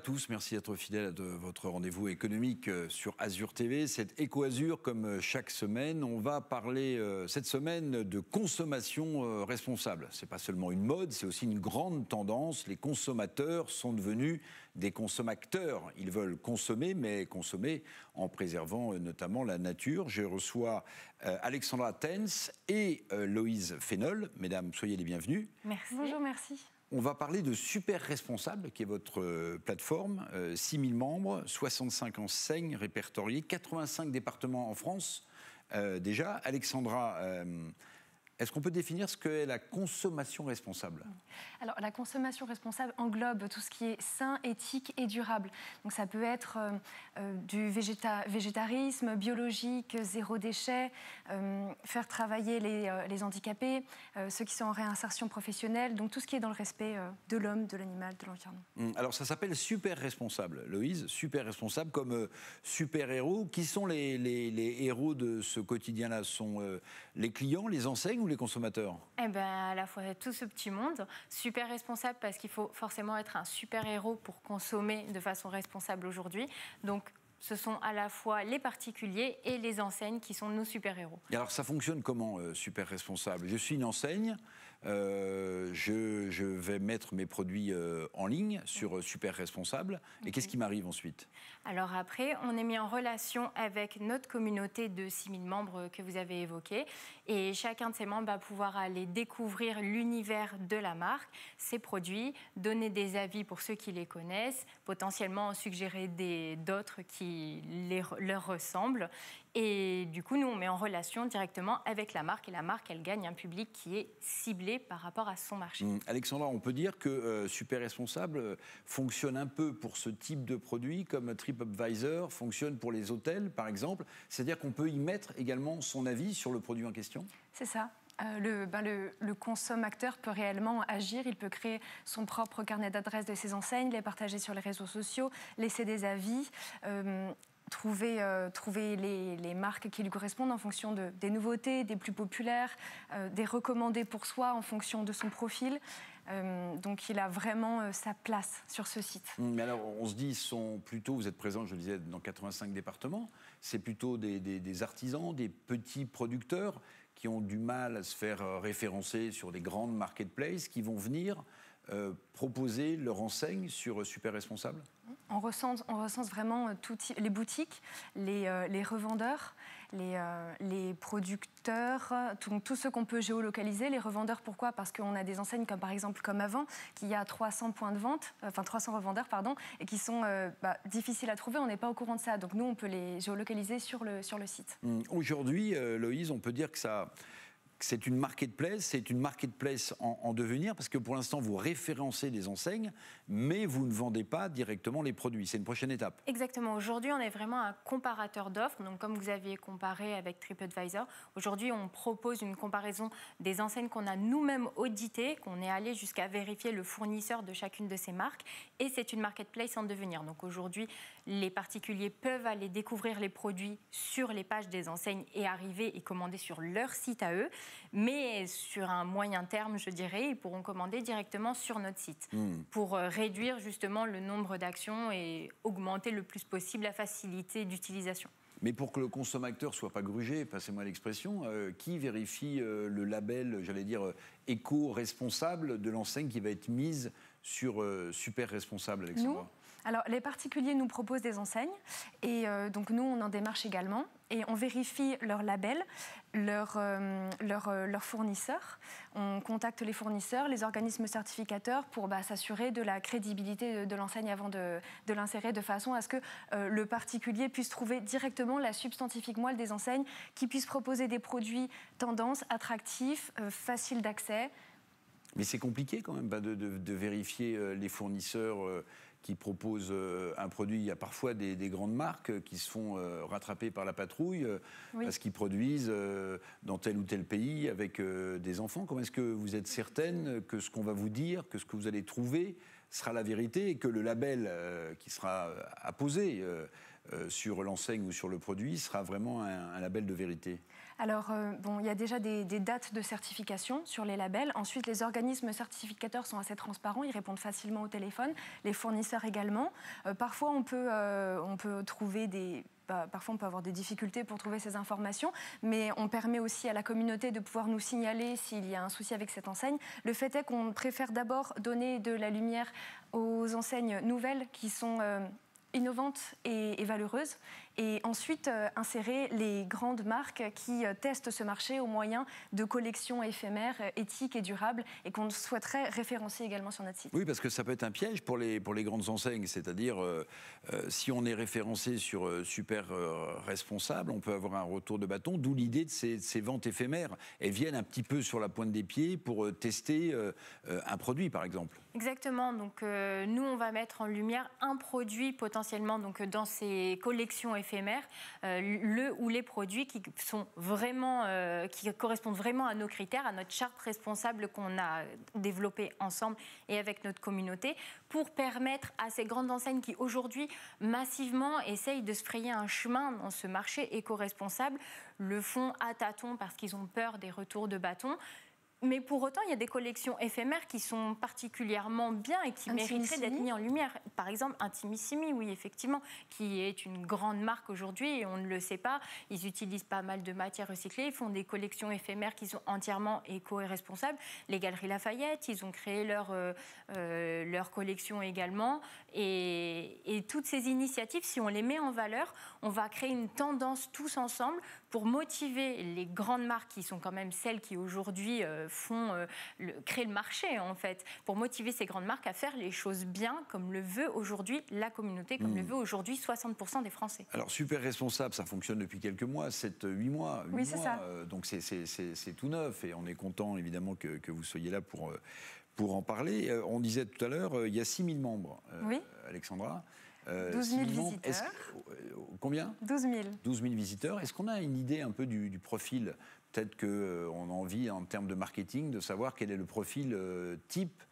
Euh, tous, merci d'être fidèles à votre rendez-vous économique euh, sur Azure TV. C'est EcoAzure comme euh, chaque semaine. On va parler cette semaine de consommation responsable. C'est pas seulement une mode, c'est aussi une grande tendance. Les consommateurs sont devenus des consommateurs. Ils veulent consommer, mais consommer en préservant notamment la nature. Je reçois Alexandra Tens et Loïse Fénol. Mesdames, soyez les bienvenues. Merci. Bonjour, merci. On va parler de Super Responsable, qui est votre euh, plateforme. 6 euh, 000 membres, 65 enseignes répertoriées, 85 départements en France. Euh, déjà, Alexandra, est-ce qu'on peut définir ce qu'est la consommation responsable? Alors, la consommation responsable englobe tout ce qui est sain, éthique et durable. Donc, ça peut être euh, euh, du végétarisme, biologique, zéro déchet, euh, faire travailler les, handicapés, ceux qui sont en réinsertion professionnelle, donc tout ce qui est dans le respect de l'homme, de l'animal, de l'environnement. Hum, alors, ça s'appelle super responsable, Loïse, super responsable comme super héros. Qui sont les, les héros de ce quotidien-là? Sont les clients, les enseignes ou les consommateurs? Eh bien, à la fois tout ce petit monde, super responsable parce qu'il faut forcément être un super héros pour consommer de façon responsable aujourd'hui. Donc, ce sont à la fois les particuliers et les enseignes qui sont nos super-héros. Et alors ça fonctionne comment, euh, super responsable Je suis une enseigne, euh, je, vais mettre mes produits euh, en ligne sur Super Responsable, et qu'est-ce qui m'arrive ensuite? Alors après, on est mis en relation avec notre communauté de 6000 membres que vous avez évoqué, et chacun de ces membres va pouvoir aller découvrir l'univers de la marque, ses produits, donner des avis pour ceux qui les connaissent, potentiellement suggérer d'autres qui les, leur ressemblent. Et du coup, nous, on met en relation directement avec la marque. Et la marque, elle gagne un public qui est ciblé par rapport à son marché. Mmh. Alexandra, on peut dire que euh, Super Responsable euh, fonctionne un peu pour ce type de produit comme TripAdvisor fonctionne pour les hôtels, par exemple. C'est-à-dire qu'on peut y mettre également son avis sur le produit en question? C'est ça. Euh, le, ben le, consommateur peut réellement agir, il peut créer son propre carnet d'adresses de ses enseignes, les partager sur les réseaux sociaux, laisser des avis. Euh, trouver, euh, les, marques qui lui correspondent en fonction de, des nouveautés, des plus populaires, des recommandés pour soi en fonction de son profil. donc il a vraiment sa place sur ce site. Mmh, mais alors on se dit, sont plutôt, vous êtes présent, je le disais, dans 85 départements, c'est plutôt des, artisans, des petits producteurs qui ont du mal à se faire euh, référencer sur des grandes marketplaces, qui vont venir euh, proposer leur enseigne sur euh, Super Responsable? On recense, on recense vraiment tout, les boutiques, les, les revendeurs, les, les producteurs, tout, tout ce qu'on peut géolocaliser. Les revendeurs, pourquoi? Parce qu'on a des enseignes comme par exemple comme avant, qui a 300 points de vente, enfin 300 revendeurs, pardon, et qui sont bah, difficiles à trouver. On n'est pas au courant de ça. Donc nous, on peut les géolocaliser sur le, sur le site. Hum, aujourd'hui, Loïse, on peut dire que ça c'est une marketplace, c'est une marketplace en, devenir, parce que pour l'instant, vous référencez des enseignes, mais vous ne vendez pas directement les produits. C'est une prochaine étape. Exactement. Aujourd'hui, on est vraiment un comparateur d'offres. Donc, comme vous aviez comparé avec TripAdvisor, aujourd'hui, on propose une comparaison des enseignes qu'on a nous-mêmes auditées, qu'on est allé jusqu'à vérifier le fournisseur de chacune de ces marques, et c'est une marketplace en devenir. Donc, aujourd'hui, les particuliers peuvent aller découvrir les produits sur les pages des enseignes et arriver et commander sur leur site à eux. Mais sur un moyen terme, je dirais, ils pourront commander directement sur notre site hmm. pour euh, réduire justement le nombre d'actions et augmenter le plus possible la facilité d'utilisation. Mais pour que le consommateur soit pas grugé, passez-moi l'expression, euh, qui vérifie euh, le label, j'allais dire, éco-responsable de l'enseigne qui va être mise sur Super Responsable, Alexandra? Alors, les particuliers nous proposent des enseignes et euh, donc nous, on en démarche également et on vérifie leur label, leur, euh, leur, euh, leur fournisseur. On contacte les fournisseurs, les organismes certificateurs pour bah, s'assurer de la crédibilité de, l'enseigne avant de, de l'insérer de façon à ce que le particulier puisse trouver directement la substantifique moelle des enseignes, qui puisse proposer des produits tendance, attractifs, faciles d'accès. Mais c'est compliqué quand même bah, de, de, vérifier les fournisseurs qui proposent euh, un produit. Il y a parfois des, grandes marques qui se font euh, rattraper par la patrouille euh, parce qu'ils produisent dans tel ou tel pays avec des enfants. Comment est-ce que vous êtes certaine que ce qu'on va vous dire, que ce que vous allez trouver sera la vérité et que le label qui sera apposé sur l'enseigne ou sur le produit sera vraiment un, label de vérité Alors, bon, il y a déjà des, dates de certification sur les labels. Ensuite, les organismes certificateurs sont assez transparents, ils répondent facilement au téléphone, les fournisseurs également. parfois, on peut, on peut trouver des parfois on peut avoir des difficultés pour trouver ces informations, mais on permet aussi à la communauté de pouvoir nous signaler s'il y a un souci avec cette enseigne. Le fait est qu'on préfère d'abord donner de la lumière aux enseignes nouvelles qui sont euh, innovantes et, et, valeureuses et ensuite euh, insérer les grandes marques qui euh, testent ce marché au moyen de collections éphémères, euh, éthiques et durables et qu'on souhaiterait référencer également sur notre site. Oui, parce que ça peut être un piège pour les, pour les grandes enseignes, c'est-à-dire si on est référencé sur super responsable, on peut avoir un retour de bâton, d'où l'idée de ces, ces, ventes éphémères. Elles viennent un petit peu sur la pointe des pieds pour tester un produit, par exemple. Exactement. Donc nous, on va mettre en lumière un produit potentiellement donc, dans ces collections éphémère, euh, le ou les produits qui, sont vraiment, euh, qui correspondent vraiment à nos critères, à notre charte responsable qu'on a développée ensemble et avec notre communauté, pour permettre à ces grandes enseignes qui aujourd'hui massivement essayent de se frayer un chemin dans ce marché éco-responsable, le font à tâtons parce qu'ils ont peur des retours de bâton mais pour autant, il y a des collections éphémères qui sont particulièrement bien et qui mériteraient d'être mises en lumière. Par exemple, Intimissimi, oui, effectivement, qui est une grande marque aujourd'hui et on ne le sait pas. Ils utilisent pas mal de matières recyclées, ils font des collections éphémères qui sont entièrement éco et responsables. Les Galeries Lafayette, ils ont créé leur, euh, euh, leur collection également. Et, et toutes ces initiatives, si on les met en valeur, on va créer une tendance tous ensemble pour motiver les grandes marques qui sont quand même celles qui aujourd'hui euh, font euh, le, créer le marché en fait, pour motiver ces grandes marques à faire les choses bien comme le veut aujourd'hui la communauté, comme le hmm. veut aujourd'hui 60% des Français. Alors super responsable, ça fonctionne depuis quelques mois, 7 8 mois. oui, c'est ça. Euh, donc c'est tout neuf et on est content évidemment que, que vous soyez là pour pour en parler. On disait tout à l'heure, il y a 6000 membres, oui. Alexandra. 12 euh, 000 visiteurs. Euh, combien? 12 000. 12 000 visiteurs. Est-ce qu'on a une idée un peu du, profil Peut-être qu'on euh, a envie, en termes de marketing, de savoir quel est le profil type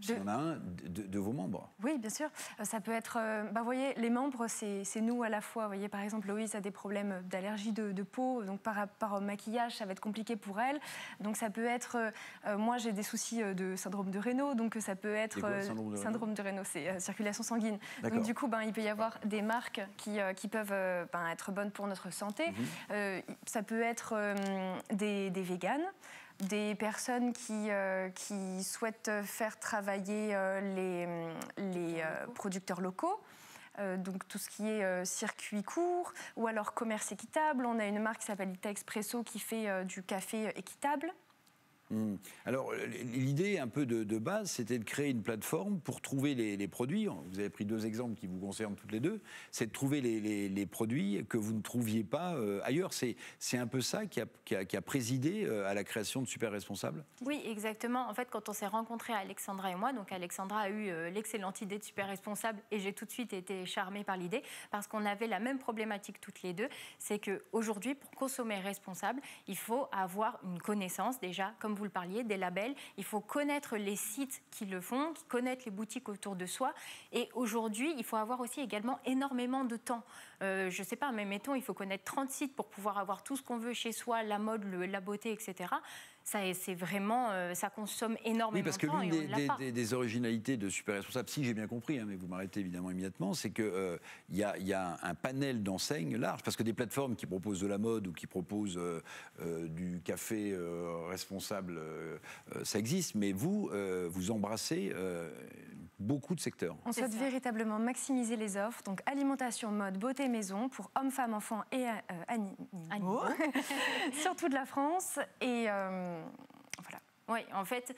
s'il y en a un de, vos membres. Oui, bien sûr. Euh, ça peut être, euh, bah, vous voyez, les membres, c'est nous à la fois. Vous voyez, par exemple, Loïse a des problèmes d'allergie de, peau, donc par rapport au maquillage, ça va être compliqué pour elle. Donc ça peut être, euh, moi j'ai des soucis de syndrome de Raynaud, donc ça peut être syndrome de Raynaud, c'est circulation sanguine. Donc du coup, ben, il peut y avoir des marques qui, qui peuvent ben, être bonnes pour notre santé. Mhm. ça peut être des, des véganes des personnes qui, euh, qui souhaitent faire travailler euh, les, les euh, producteurs locaux. donc tout ce qui est circuit court ou alors commerce équitable. On a une marque qui s'appelle Ita Expresso qui fait du café équitable. Hmm. Alors, l'idée un peu de, base, c'était de créer une plateforme pour trouver les, produits. Vous avez pris deux exemples qui vous concernent toutes les deux. C'est de trouver les, produits que vous ne trouviez pas euh, ailleurs. C'est un peu ça qui a, présidé euh, à la création de Super Responsable Oui, exactement. En fait, quand on s'est rencontrés, Alexandra et moi, donc Alexandra a eu euh, l'excellente idée de Super Responsable et j'ai tout de suite été charmée par l'idée parce qu'on avait la même problématique toutes les deux. C'est qu'aujourd'hui, pour consommer responsable, il faut avoir une connaissance déjà, comme vous le parliez, des labels. Il faut connaître les sites qui le font, connaître les boutiques autour de soi. Et aujourd'hui, il faut avoir aussi également énormément de temps. Euh, je ne sais pas, mais mettons, il faut connaître 30 sites pour pouvoir avoir tout ce qu'on veut chez soi, la mode, la beauté, etc ça, c'est vraiment, euh, ça consomme énormément. Oui, parce que l'une des, originalités de Super Responsable, si j'ai bien compris, hein, mais vous m'arrêtez évidemment immédiatement, c'est qu'il euh, y, a, un panel d'enseignes large, parce que des plateformes qui proposent de la mode ou qui proposent euh, du café responsable, ça existe, mais vous, vous embrassez beaucoup de secteurs. On souhaite véritablement maximiser les offres, donc alimentation, mode, beauté, maison, pour hommes, femmes, enfants et animaux, sur toute la France. Et voilà. Oui, en fait,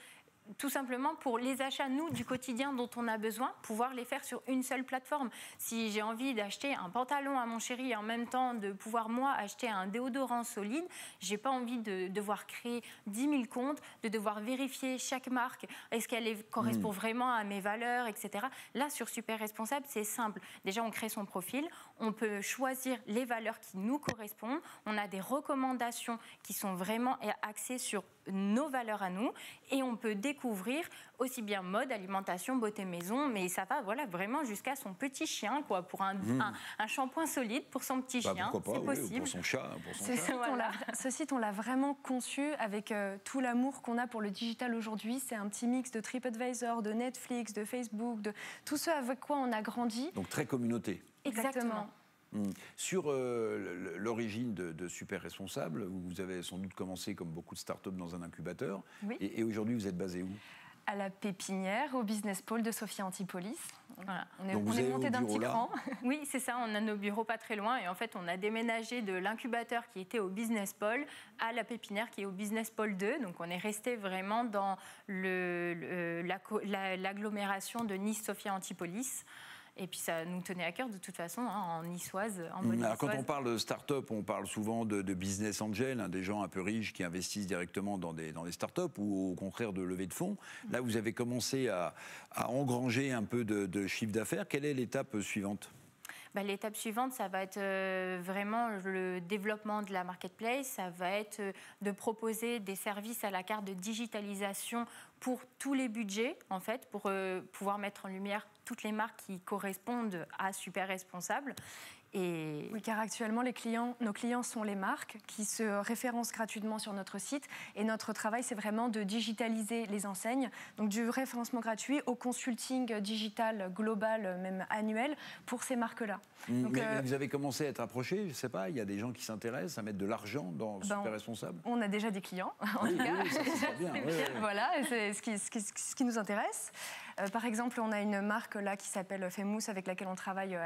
tout simplement pour les achats, nous, du quotidien dont on a besoin, pouvoir les faire sur une seule plateforme. Si j'ai envie d'acheter un pantalon à mon chéri et en même temps de pouvoir, moi, acheter un déodorant solide, j'ai pas envie de devoir créer 10 000 comptes, de devoir vérifier chaque marque, est-ce qu'elle correspond hmm. vraiment à mes valeurs, etc. Là, sur Super Responsable, c'est simple. Déjà, on crée son profil, on peut choisir les valeurs qui nous correspondent, on a des recommandations qui sont vraiment axées sur nos valeurs à nous et on peut découvrir découvrir aussi bien mode, alimentation, beauté maison, mais ça va voilà, vraiment jusqu'à son petit chien, quoi, pour un, mmh. un, shampoing solide pour son petit bah, chien. C'est possible. pour son chat. Pour son chat. ce site, on l'a vraiment conçu avec euh, tout l'amour qu'on a pour le digital aujourd'hui. C'est un petit mix de TripAdvisor, de Netflix, de Facebook, de tout ce avec quoi on a grandi. Donc très communauté. Exactement. Mmh. Sur euh, l'origine de, Super Responsable, vous avez sans doute commencé comme beaucoup de startups dans un incubateur. Et, aujourd'hui, vous êtes basé où? À la Pépinière, au Business Pole de Sophia Antipolis. On est, monté d'un petit cran. Oui, c'est ça, on a nos bureaux pas très loin et en fait on a déménagé de l'incubateur qui était au Business Pole à la Pépinière qui est au Business Pole 2. Donc on est resté vraiment dans l'agglomération de Nice-Sophia Antipolis. Et puis ça nous tenait à cœur de toute façon, hein, en niçoise, en bonne Alors, Quand on parle de start-up, on parle souvent de, business angel, hein, des gens un peu riches qui investissent directement dans des, dans des start-up ou au contraire de levée de fonds. Là, vous avez commencé à, engranger un peu de, de chiffre d'affaires. Quelle est l'étape suivante? Bah, l'étape suivante, ça va être euh, vraiment le développement de la marketplace, ça va être euh, de proposer des services à la carte de digitalisation pour tous les budgets, en fait, pour euh, pouvoir mettre en lumière toutes les marques qui correspondent à Super Responsable. Oui, car actuellement, les clients, nos clients sont les marques qui se référencent gratuitement sur notre site. Et notre travail, c'est vraiment de digitaliser les enseignes, donc du référencement gratuit au consulting digital global, même annuel, pour ces marques-là. Mmh, mais, euh, vous avez commencé à être approché, je ne sais pas, il y a des gens qui s'intéressent à mettre de l'argent dans ben, Super Responsable On a déjà des clients, en tout cas. voilà, c'est ce qui, ce, qui, nous intéresse. Euh, par exemple, on a une marque là qui s'appelle Famous avec laquelle on travaille euh,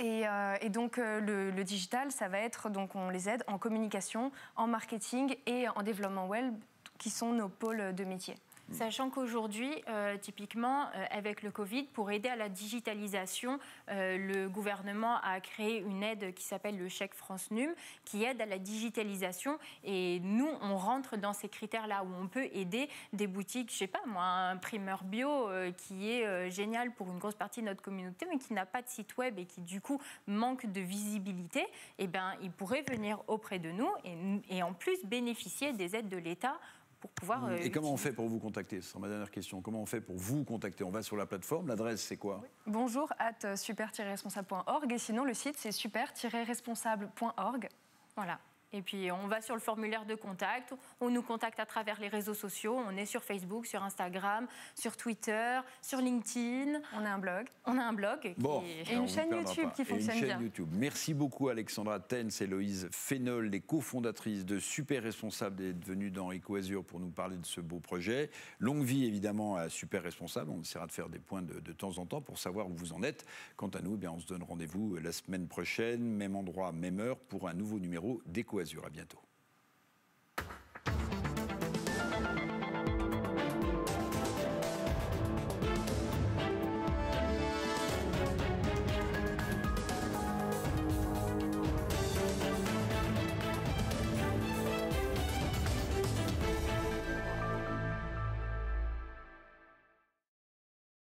Euh, et, donc euh, le, digital, ça va être, donc on les aide en communication, en marketing et en développement web, qui sont nos pôles de métier. Sachant qu'aujourd'hui, euh, typiquement, euh, avec le Covid, pour aider à la digitalisation, euh, le gouvernement a créé une aide qui s'appelle le chèque France Num, qui aide à la digitalisation. Et nous, on rentre dans ces critères-là où on peut aider des boutiques, je sais pas moi, un primeur bio qui est génial pour une grosse partie de notre communauté, mais qui n'a pas de site web et qui du coup manque de visibilité. Eh ben, il pourrait venir auprès de nous et, et en plus bénéficier des aides de l'État pouvoir. Euh, et comment on fait pour vous contacter? Ce sera ma dernière question. Comment on fait pour vous contacter? On va sur la plateforme. L'adresse, c'est quoi? Bonjour at super-responsable.org et sinon le site c'est super-responsable.org. Voilà. Et puis on va sur le formulaire de contact, on nous contacte à travers les réseaux sociaux, on est sur Facebook, sur Instagram, sur Twitter, sur LinkedIn. On a un blog. On a un blog. Bon, et une chaîne YouTube qui fonctionne et une chaîne YouTube. Merci beaucoup Alexandra Tens et Loïse Fénol, les cofondatrices de Super Responsable, d'être venues dans EcoAzure pour nous parler de ce beau projet. Longue vie évidemment à Super Responsable. On essaiera de faire des points de, de temps en temps pour savoir où vous en êtes. Quant à nous, eh bien, on se donne rendez-vous la semaine prochaine, même endroit, même heure, pour un nouveau numéro Azur. À bientôt.